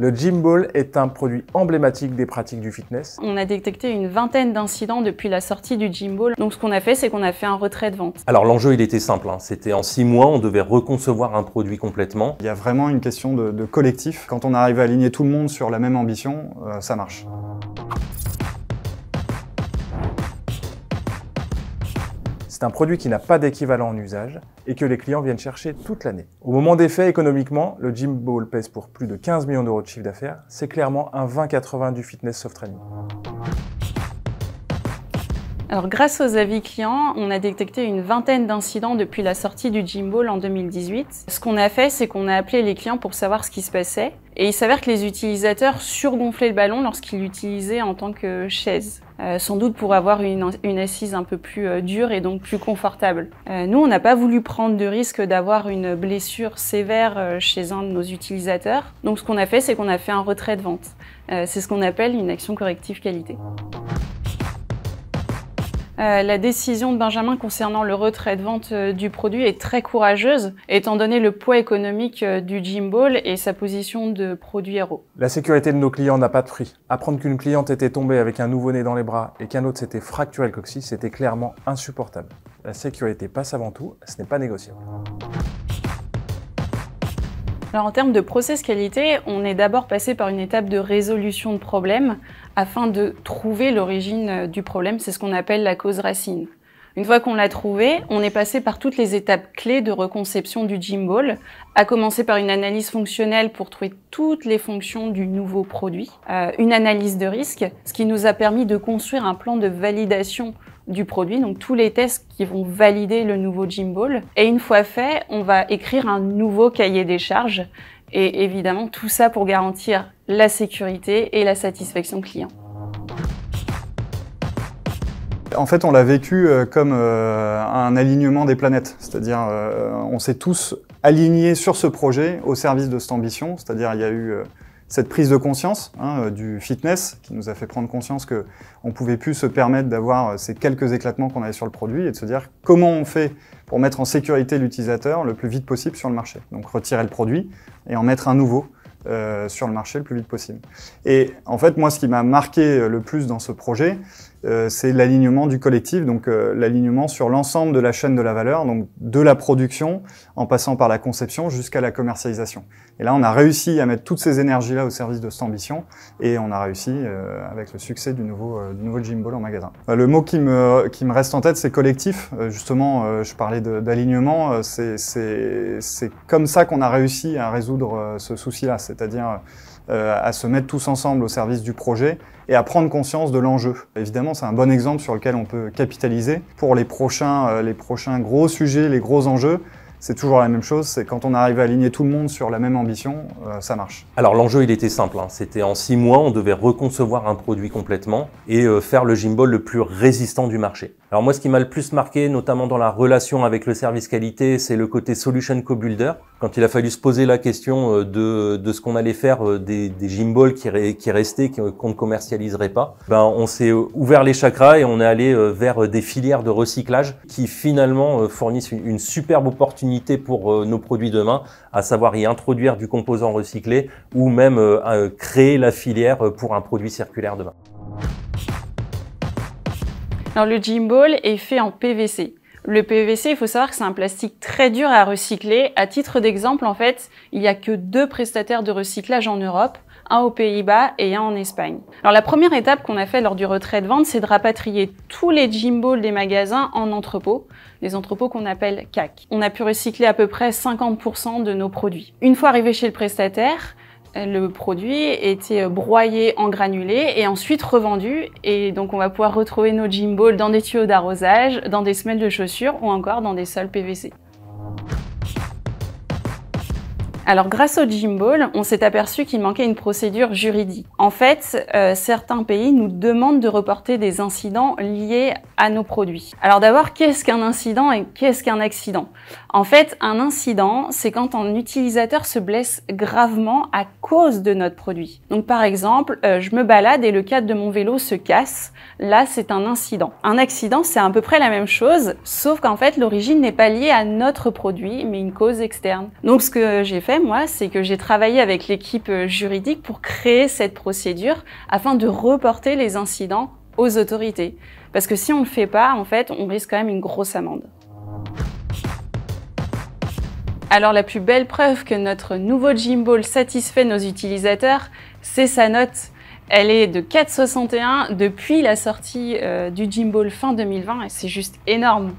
Le Gym Ball est un produit emblématique des pratiques du fitness. On a détecté une vingtaine d'incidents depuis la sortie du Gym Ball. Donc ce qu'on a fait, c'est qu'on a fait un retrait de vente. Alors l'enjeu, il était simple. Hein. C'était en six mois, on devait reconcevoir un produit complètement. Il y a vraiment une question de, collectif. Quand on arrive à aligner tout le monde sur la même ambition, euh, ça marche. C'est un produit qui n'a pas d'équivalent en usage et que les clients viennent chercher toute l'année. Au moment des faits, économiquement, le Gym Ball pèse pour plus de 15 millions d'euros de chiffre d'affaires. C'est clairement un 20-80 du fitness soft training. Alors, grâce aux avis clients, on a détecté une vingtaine d'incidents depuis la sortie du Gym Ball en 2018. Ce qu'on a fait, c'est qu'on a appelé les clients pour savoir ce qui se passait. Et il s'avère que les utilisateurs surgonflaient le ballon lorsqu'ils l'utilisaient en tant que chaise. Euh, sans doute pour avoir une, assise un peu plus euh, dure et donc plus confortable. Euh, nous, on n'a pas voulu prendre de risque d'avoir une blessure sévère chez un de nos utilisateurs. Donc ce qu'on a fait, c'est qu'on a fait un retrait de vente. c'est ce qu'on appelle une action corrective qualité. Euh, la décision de Benjamin concernant le retrait de vente euh, du produit est très courageuse, étant donné le poids économique euh, du Jim Ball et sa position de produit héros. La sécurité de nos clients n'a pas de prix. Apprendre qu'une cliente était tombée avec un nouveau-né dans les bras et qu'un autre s'était fracturé le coccyx, c'était clairement insupportable. La sécurité passe avant tout, ce n'est pas négociable. Alors en termes de process qualité, on est d'abord passé par une étape de résolution de problème afin de trouver l'origine euh, du problème. C'est ce qu'on appelle la cause racine. Une fois qu'on l'a trouvé, on est passé par toutes les étapes clés de reconception du Ball, à commencer par une analyse fonctionnelle pour trouver toutes les fonctions du nouveau produit, euh, une analyse de risque, ce qui nous a permis de construire un plan de validation du produit, donc tous les tests qui vont valider le nouveau Ball. Et une fois fait, on va écrire un nouveau cahier des charges et évidemment tout ça pour garantir la sécurité et la satisfaction client. En fait, on l'a vécu euh, comme euh, un alignement des planètes, c'est-à-dire euh, on s'est tous alignés sur ce projet au service de cette ambition, c'est-à-dire il y a eu cette prise de conscience hein, euh, du fitness qui nous a fait prendre conscience que on pouvait plus se permettre d'avoir euh, ces quelques éclatements qu'on avait sur le produit et de se dire comment on fait pour mettre en sécurité l'utilisateur le plus vite possible sur le marché. Donc retirer le produit et en mettre un nouveau euh, sur le marché le plus vite possible. Et en fait, moi, ce qui m'a marqué le plus dans ce projet, euh, c'est l'alignement du collectif, donc euh, l'alignement sur l'ensemble de la chaîne de la valeur, donc de la production en passant par la conception jusqu'à la commercialisation. Et là, on a réussi à mettre toutes ces énergies-là au service de cette ambition et on a réussi euh, avec le succès du nouveau, du nouveau Gym Ball en magasin. Le mot qui me, qui me reste en tête, c'est collectif. justement, je parlais d'alignement. C'est comme ça qu'on a réussi à résoudre ce souci-là, c'est-à-dire à se mettre tous ensemble au service du projet et à prendre conscience de l'enjeu. Évidemment, c'est un bon exemple sur lequel on peut capitaliser pour les prochains, euh, les prochains gros sujets, les gros enjeux c'est toujours la même chose, c'est quand on arrive à aligner tout le monde sur la même ambition, euh, ça marche. Alors l'enjeu il était simple, hein. c'était en six mois on devait reconcevoir un produit complètement et euh, faire le gimbal le plus résistant du marché. Alors moi ce qui m'a le plus marqué, notamment dans la relation avec le service qualité, c'est le côté solution co-builder. Quand il a fallu se poser la question euh, de, ce qu'on allait faire des, des gymballs qui, restaient, qu'on ne commercialiserait pas, ben, on s'est ouvert les chakras et on est allé vers des filières de recyclage qui finalement fournissent une, superbe opportunité pour euh, nos produits demain, à savoir y introduire du composant recyclé ou même euh, créer la filière euh, pour un produit circulaire demain. Alors le Ball est fait en PVC. Le PVC, il faut savoir que c'est un plastique très dur à recycler. À titre d'exemple, en fait, il n'y a que deux prestataires de recyclage en Europe un aux Pays-Bas et un en Espagne. Alors la première étape qu'on a fait lors du retrait de vente, c'est de rapatrier tous les Balls des magasins en entrepôts, les entrepôts qu'on appelle CAC. On a pu recycler à peu près 50% de nos produits. Une fois arrivé chez le prestataire, le produit était broyé en granulés et ensuite revendu. Et donc, on va pouvoir retrouver nos Balls dans des tuyaux d'arrosage, dans des semelles de chaussures ou encore dans des sols PVC. Alors grâce au Ball, on s'est aperçu qu'il manquait une procédure juridique. En fait, euh, certains pays nous demandent de reporter des incidents liés à nos produits. Alors d'abord, qu'est-ce qu'un incident et qu'est-ce qu'un accident? En fait, un incident, c'est quand un utilisateur se blesse gravement à cause de notre produit. Donc par exemple, euh, je me balade et le cadre de mon vélo se casse. Là, c'est un incident. Un accident, c'est à peu près la même chose, sauf qu'en fait, l'origine n'est pas liée à notre produit, mais une cause externe. Donc ce que j'ai fait, moi, c'est que j'ai travaillé avec l'équipe juridique pour créer cette procédure afin de reporter les incidents aux autorités. Parce que si on ne le fait pas, en fait, on risque quand même une grosse amende. Alors la plus belle preuve que notre nouveau Gimbal satisfait nos utilisateurs, c'est sa note. Elle est de 4,61 depuis la sortie euh, du Gimbal fin 2020 et c'est juste énorme.